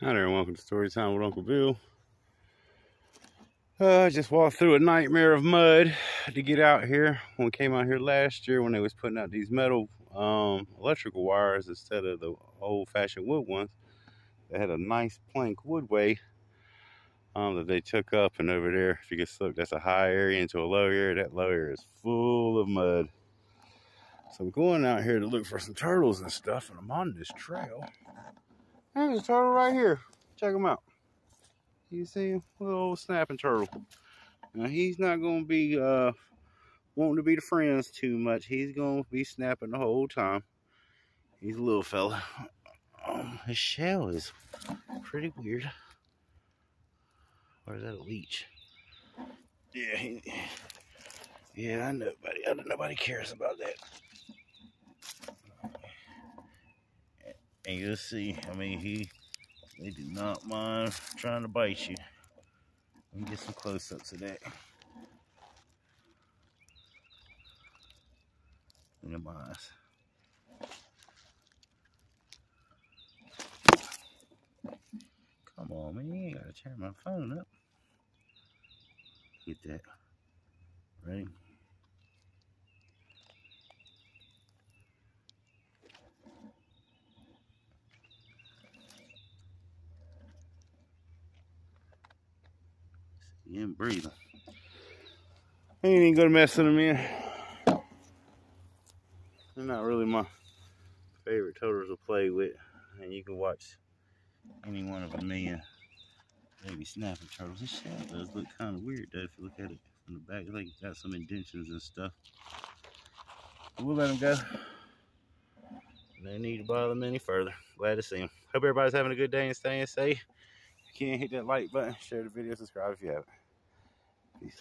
Hi there, and welcome to Story Time with Uncle Bill. Uh, I just walked through a nightmare of mud to get out here. When we came out here last year, when they was putting out these metal um, electrical wires instead of the old-fashioned wood ones, they had a nice plank woodway um, that they took up. And over there, if you can look, that's a high area into a low area. That low area is full of mud. So I'm going out here to look for some turtles and stuff, and I'm on this trail. There's turtle right here. Check him out. You see him? Little snapping turtle. Now he's not gonna be uh wanting to be the friends too much. He's gonna be snapping the whole time. He's a little fella. Um, his shell is pretty weird. Or is that a leech? Yeah, he, yeah, I know, buddy. I don't, Nobody cares about that. And you'll see, I mean, he, they do not mind trying to bite you. Let me get some close-ups of that. In the eyes. Come on, man, you gotta turn my phone up. Get that. Ready? He ain't breathing. I ain't even gonna mess with him in. They're not really my favorite turtles to play with. And you can watch any one of them in. baby snapping turtles. This shell does look kind of weird though if you look at it from the back. It's like it's got some indentions and stuff. We'll let them go. No need to bother them any further. Glad to see them. Hope everybody's having a good day and staying safe. Can, hit that like button, share the video, subscribe if you haven't. Peace.